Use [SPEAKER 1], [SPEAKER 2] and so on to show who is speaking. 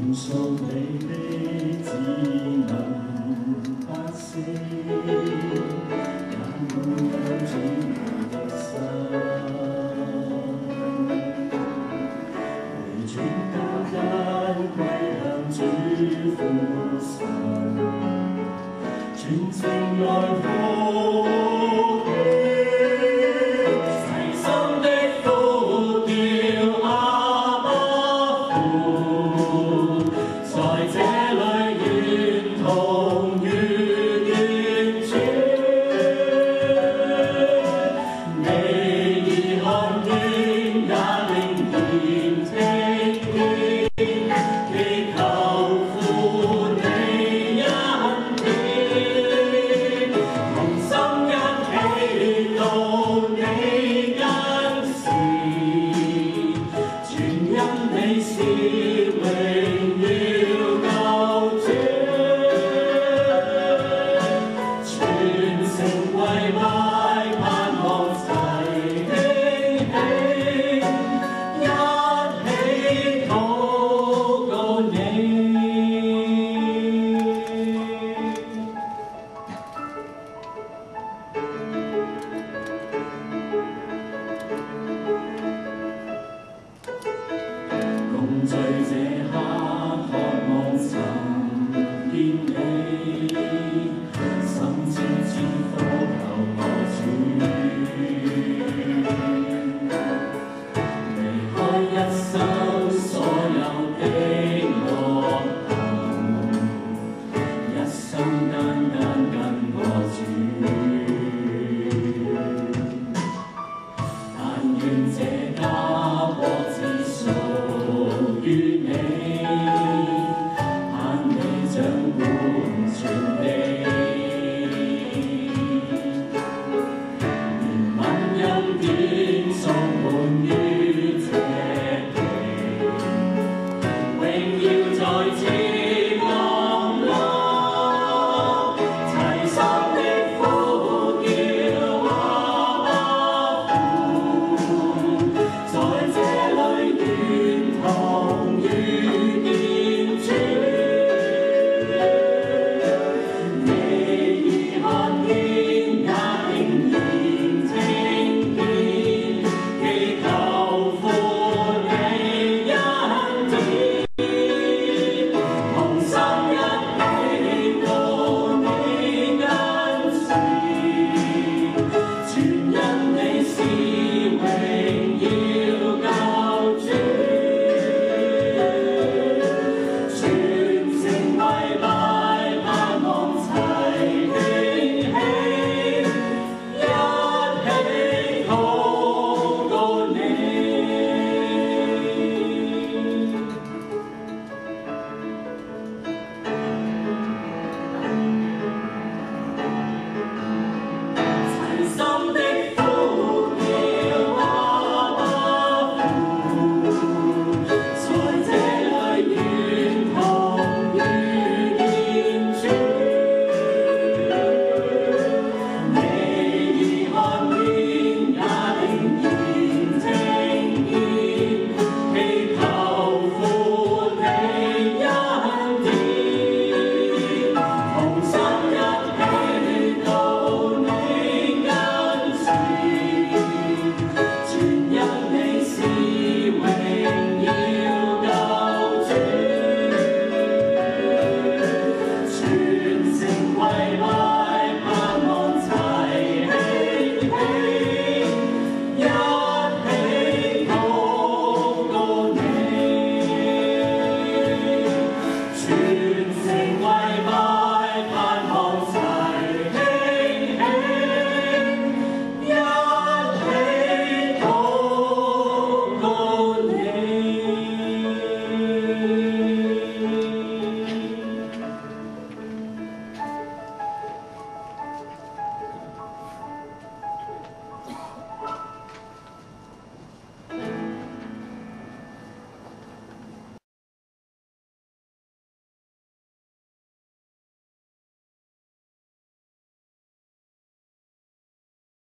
[SPEAKER 1] 严你的，只能不笑，也没有止步心。回转之间，归向主父神，全情来奉献，齐心的都叫阿妈父。vencer. 共聚这刻渴望曾见你。